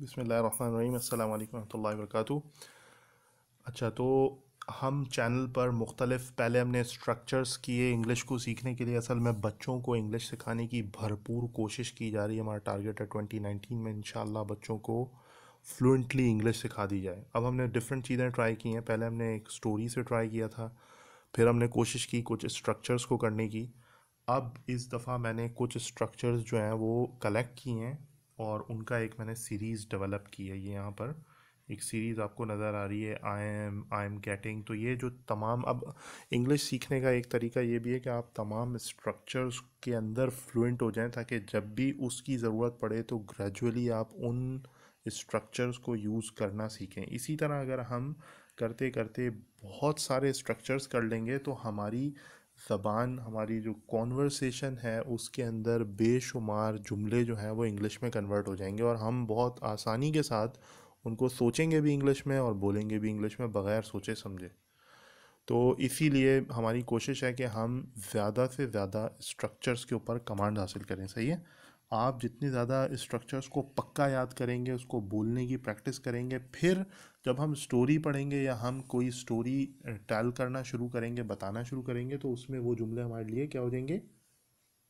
बिसमीम अल्लाम वरक अच्छा तो हम चैनल पर मुख्तलिफ़, पहले हमने स्ट्रक्चर्स किए इंग्लिश को सीखने के लिए। असल में बच्चों को इंग्लिश सिखाने की भरपूर कोशिश की जा रही है। हमारा टारगेट है ट्वेंटी नाइनटीन में इन बच्चों को फ्लुएंटली इंग्लिश सिखा दी जाए। अब हमने डिफरेंट चीज़ें ट्राई की हैं। पहले हमने एक स्टोरी से ट्राई किया था। फिर हमने कोशिश की कुछ स्ट्रक्चर्स को करने की। अब इस दफ़ा मैंने कुछ स्ट्रक्चर्स जो हैं वो कलेक्ट किए हैं। और उनका एक मैंने सीरीज़ डेवलप की है ये यहाँ पर। एक सीरीज़ आपको नज़र आ रही है I am I am getting तो ये जो तमाम, अब इंग्लिश सीखने का एक तरीका ये भी है कि आप तमाम स्ट्रक्चर्स के अंदर फ्लुएंट हो जाएँ ताकि जब भी उसकी ज़रूरत पड़े तो ग्रेजुअली आप उन स्ट्रक्चर्स को यूज़ करना सीखें। इसी तरह अगर हम करते करते बहुत सारे स्ट्रक्चर्स कर लेंगे तो हमारी ज़बान, हमारी जो कॉन्वर्सेशन है, उसके अंदर बेशुमार जुमले जो हैं, वो इंग्लिश में कन्वर्ट हो जाएँगे और हम बहुत आसानी के साथ उनको सोचेंगे भी इंग्लिश में और बोलेंगे भी इंग्लिश में बग़ैर सोचे समझे। तो इसीलिए हमारी कोशिश है कि हम ज़्यादा से ज़्यादा स्ट्रक्चर्स के ऊपर कमांड हासिल करें, सही है? आप जितने ज़्यादा स्ट्रक्चर्स को पक्का याद करेंगे उसको बोलने की प्रैक्टिस करेंगे फिर जब हम स्टोरी पढ़ेंगे या हम कोई स्टोरी टेल करना शुरू करेंगे बताना शुरू करेंगे तो उसमें वो जुमले हमारे लिए क्या हो जाएँगे?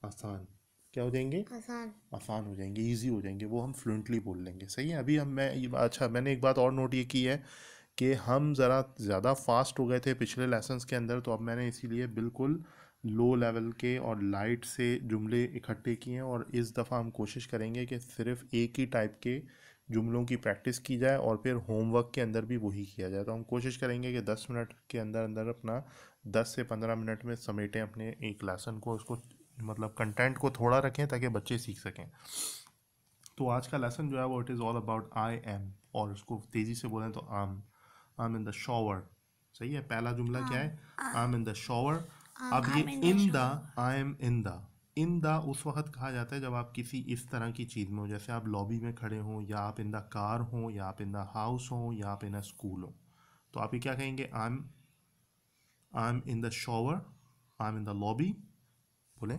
आसान। क्या हो जाएँगे? आसान। आसान हो जाएँगे ईजी हो जाएँगे वो हम फ्लुएंटली बोल लेंगे। सही है? अभी हम मैं अच्छा मैंने एक बात और नोट ये की है कि हम ज़रा ज़्यादा फास्ट हो गए थे पिछले लेसन्स के अंदर तो अब मैंने इसीलिए बिल्कुल लो लेवल के और लाइट से जुमले इकट्ठे किए हैं और इस दफ़ा हम कोशिश करेंगे कि सिर्फ़ एक ही टाइप के जुमलों की प्रैक्टिस की जाए और फिर होमवर्क के अंदर भी वही किया जाए। तो हम कोशिश करेंगे कि दस मिनट के अंदर अंदर अपना दस से पंद्रह मिनट में समेटें अपने एक लेसन को उसको मतलब कंटेंट को थोड़ा रखें ताकि बच्चे सीख सकें। तो आज का लेसन जो है वो it is all about I'm और उसको तेज़ी से बोलें तो आम आम इन द शॉवर सही है? पहला जुमला क्या है? आम इन द शॉवर अब ये in the I'm in the in the उस वक्त कहा जाता है जब आप किसी इस तरह की चीज़ में हो जैसे आप लॉबी में खड़े हों या आप इन द कार हों या आप इन द हाउस हों या आप इन अ स्कूल हो तो आप ये क्या कहेंगे I'm I'm in the shower I'm in the lobby बोले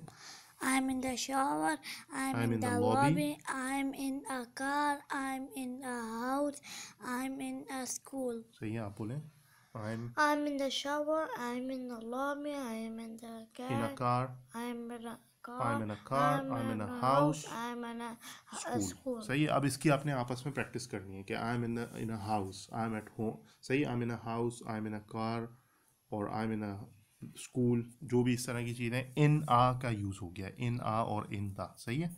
I'm in the shower. I'm in in the, the lobby. lobby. I'm in a car. I'm in a house. I'm in a school. सही है आप बोले I'm I'm in the shower. I'm in the lobby. I'm in the car. in a car I'm in a car. I'm in a car, I'm I'm in a house, I'm in a, school school. सही है अब इसकी आपने आपस में practice करनी है कि I'm in in a house I'm at home सही I'm in a house I'm in a car और I am in a school जो भी इस तरह की चीज़ें इन आ का यूज़ हो गया इन आ और इन दा सही है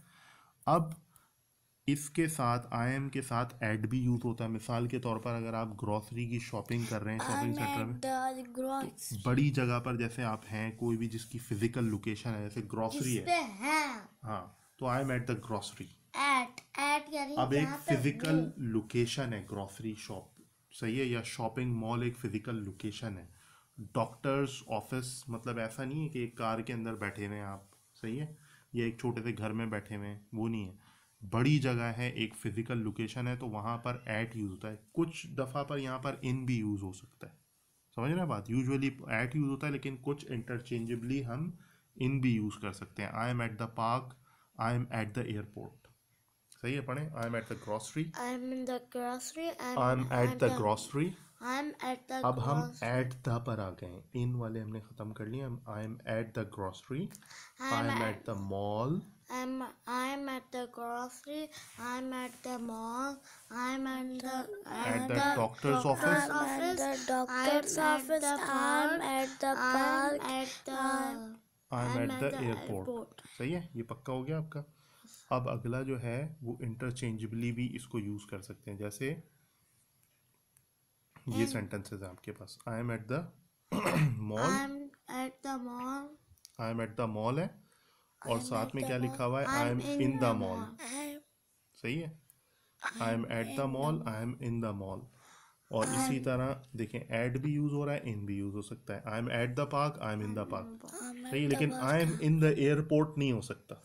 अब इसके साथ आई एम के साथ एड भी यूज़ होता है। मिसाल के तौर पर अगर आप ग्रॉसरी की शॉपिंग कर रहे हैं शॉपिंग सेंटर में gross. बड़ी जगह पर जैसे आप हैं कोई भी जिसकी फ़िज़िकल लोकेशन है जैसे ग्रॉसरी है। है। हाँ तो I'm at the grocery at at अब एक फ़िज़िकल लोकेशन है ग्रॉसरी शॉप सही है? या शॉपिंग मॉल एक फ़िज़िकल लोकेशन है। डॉक्टर्स ऑफ़िस मतलब ऐसा नहीं है कि एक कार के अंदर बैठे हुए हैं आप। सही है? या एक छोटे से घर में बैठे हुए हैं वो नहीं है। बड़ी जगह है एक फ़िज़िकल लोकेशन है तो वहाँ पर एट यूज़ होता है कुछ दफ़ा पर यहाँ पर इन भी यूज़ हो सकता है समझ रहे हैं बात यूजुअली एट यूज़ होता है लेकिन कुछ इंटरचेंजेबली हम इन भी यूज़ कर सकते हैं I'm at the park I'm at the airport सही है पढ़ें I'm at the grocery I'm in the grocery. I'm, I'm at the grocery I'm at the अब हम एट द पर आ गए इन वाले हमने ख़त्म कर लिए I'm at the grocery I'm at the mall I'm I'm at the grocery. I'm at the mall. I'm at the At the doctor's office. office. the doctor's I'm office. At the I'm park. at the I'm at the. I I'm at at the the airport. सही है ये पक्का हो गया आपका अब अगला जो है वो इंटरचेंजेबली भी इसको यूज़ कर सकते हैं जैसे ये सेंटेंसेस हैं आपके पास I'm at the mall I'm at the mall. I'm at the mall है और साथ में क्या लिखा हुआ है? I am in the mall सही है? I'm at the mall I'm in the mall और इसी तरह देखें एट भी यूज़ हो रहा है इन भी यूज़ हो सकता है। I'm at the park I'm in the park सही है लेकिन I am in the airport नहीं हो सकता।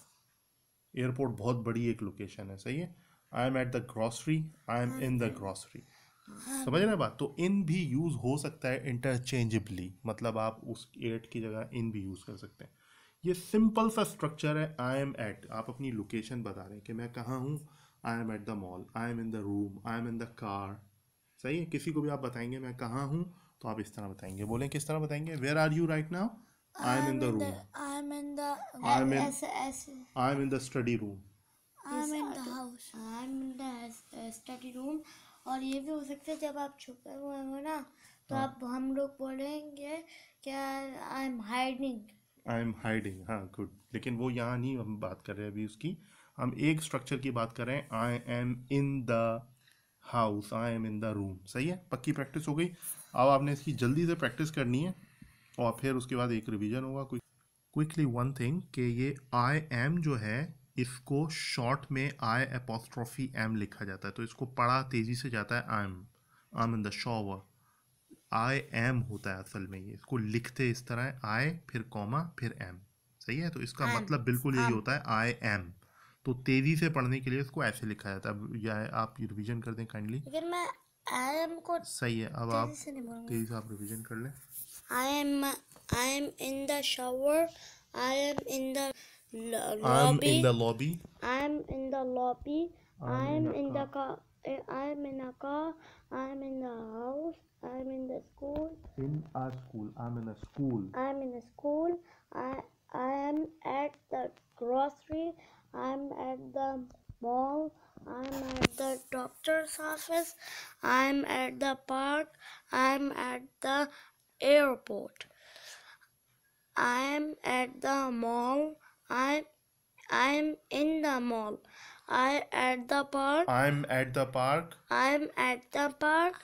एयरपोर्ट बहुत बड़ी एक लोकेशन है सही है? I'm at the grocery I'm in the grocery समझ रहे हैं बात? तो इन भी यूज़ हो सकता है इंटरचेंजेबली मतलब आप उस एट की जगह इन भी यूज़ कर सकते हैं। ये सिंपल सा स्ट्रक्चर है आई एम एट आप अपनी लोकेशन बता रहे हैं कि मैं कहाँ हूँ? I'm at the mall I'm in the room I'm in the car सही है? किसी को भी आप बताएँगे मैं कहाँ हूँ? तो आप इस तरह बताएँगे। बोलें किस तरह बताएँगे? Where are you right now I'm in the room. I'm in- S- S- I'm in the study room I'm in the house. I'm in the uh, study room. और ये भी हो सकता है जब आप छुपे हुए हो ना तो हाँ। आप हम लोग बोलेंगे क्या I am hiding I am hiding हाँ गुड लेकिन वो यहाँ नहीं हम बात कर रहे हैं अभी उसकी। हम एक स्ट्रक्चर की बात कर रहे हैं। I'm in the house I'm in the room सही है? पक्की प्रैक्टिस हो गई। अब आपने इसकी जल्दी से प्रैक्टिस करनी है और फिर उसके बाद एक रिवीजन होगा। कोई क्विकली वन थिंग कि ये आई एम जो है, इसको शॉर्ट में आई अपोस्ट्रॉफी एम लिखा जाता है। तो इसको पढ़ा तेज़ी से जाता है I'm I'm in the shower I'm होता है असल में ये। इसको लिखते इस तरह है आई फिर कॉमा फिर एम सही है? तो इसका मतलब बिल्कुल यही होता है आई एम तो तेज़ी से पढ़ने के लिए इसको ऐसे लिखा जाता है। अब या आप रिवीजन कर दें काइंडली लेकिन मैं आई एम को सही है अब आप तेज़ी से आप रिवीजन कर लें। I'm I'm in the shower I'm in the lobby I'm in the lobby I am in the lobby. I I'm am in I'm in a car, I'm in the house, I'm in the school. In a school, I'm in a school. I'm in a school, I, I am at the grocery, I'm at the mall, I'm at the doctor's office, I'm at the park, I'm at the airport. I'm at the mall. I I'm in the mall. I at the park. I am at the park I'm at the park.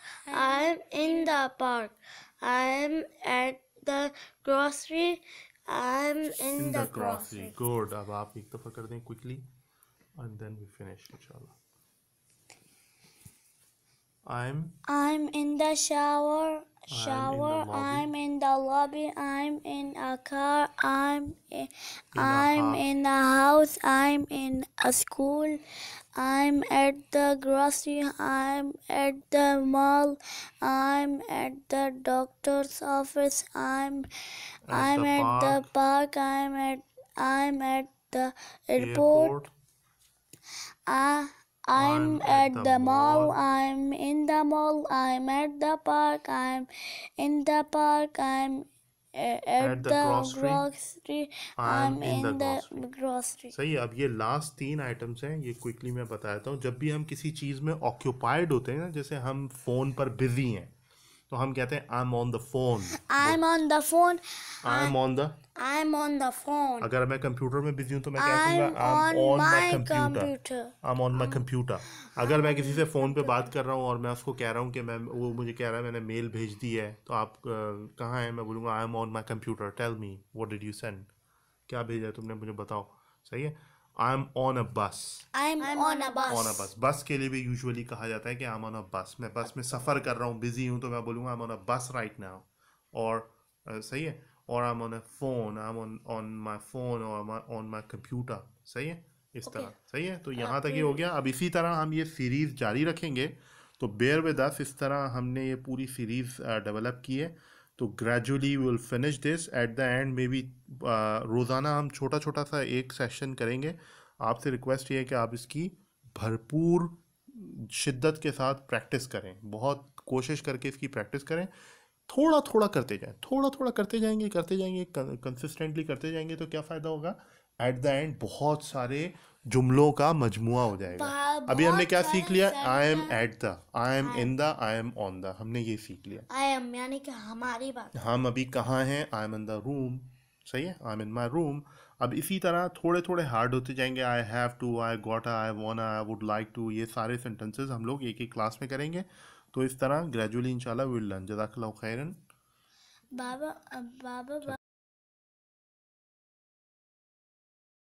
I'm in the park. I'm at the grocery. I'm in, in the, the grocery grocery. Good अब आप एक दफ़ा कर दें quickly and then we finish इंशाल्लाह I am I'm in the shower. Shower. I'm in the lobby. I'm in a car. I'm in, a I'm house. in a house. I'm in a school. I'm at the grocery. I'm at the mall. I'm at the doctor's office. I'm I'm the at the park. I'm at I'm at the airport. I I'm, I'm at at, the the mall. mall. I'm in the mall. I'm at the park. I'm in the park. I'm uh, at, At the the, grocery. grocery. I'm I'm in in, the the, grocery. grocery. सही है अब ये last तीन items हैं ये quickly मैं बता देता हूँ जब भी हम किसी चीज़ में ऑक्यूपाइड होते हैं ना जैसे हम फ़ोन पर बिज़ी हैं तो हम कहते हैं I am on the phone I'm on the phone. I am on the I'm on the phone. अगर मैं कंप्यूटर में बिज़ी हूँ तो मैं क्या I'm कहूँगा I am on my computer I am on my computer अगर मैं किसी से फ़ोन पे बात कर रहा हूँ और मैं उसको कह रहा हूँ कि मैं वो मुझे कह रहा है मैंने मेल भेज दी है। तो आप कहाँ हैं? मैं बोलूँगा I am on my computer tell me what did you send क्या भेजा है तुमने? मुझे बताओ। सही है? आई एम ऑन अ बस I'm, on a bus. On a bus bus के लिए भी यूजुअली कहा जाता है कि आई एम ऑन अ बस मैं बस में सफ़र कर रहा हूँ बिज़ी हूँ तो मैं बोलूँगा I am on a bus right now और सही है? और I am on a phone I am on on my phone और ऑन माई कंप्यूटर सही है? इस तरह. सही है? तो यहाँ तक ये हो गया। अब इसी तरह हम ये सीरीज़ जारी रखेंगे। तो बेयर विद अस इस तरह हमने ये पूरी सीरीज़ डेवलप की है। तो gradually will finish this at the end maybe रोज़ाना हम छोटा छोटा सा एक सेशन करेंगे। आपसे रिक्वेस्ट ये है कि आप इसकी भरपूर शिद्दत के साथ प्रैक्टिस करें। बहुत कोशिश करके इसकी प्रैक्टिस करें। थोड़ा थोड़ा करते जाएँ। थोड़ा थोड़ा करते जाएँगे करते जाएँगे कंसिस्टेंटली करते जाएँगे तो क्या फ़ायदा होगा? एट द एंड बहुत सारे जुमलों का मजमुआ हो जाएगा। अभी हमने क्या सीख लिया? I am at the I am in the I am on the हमने ये सीख लिया। I am यानी कि हमारी बात. हम अभी कहाँ हैं? I am in the room सही है? I am in my room अब इसी तरह थोड़े थोड़े हार्ड होते जाएँगे। I have to I got I won I would like to ये सारे सेंटेंसेस हम लोग एक एक क्लास में करेंगे। तो इस तरह ग्रेजुअली इंशाल्लाह विल लर्न जजाकल्लाह खैरन। Baba Baba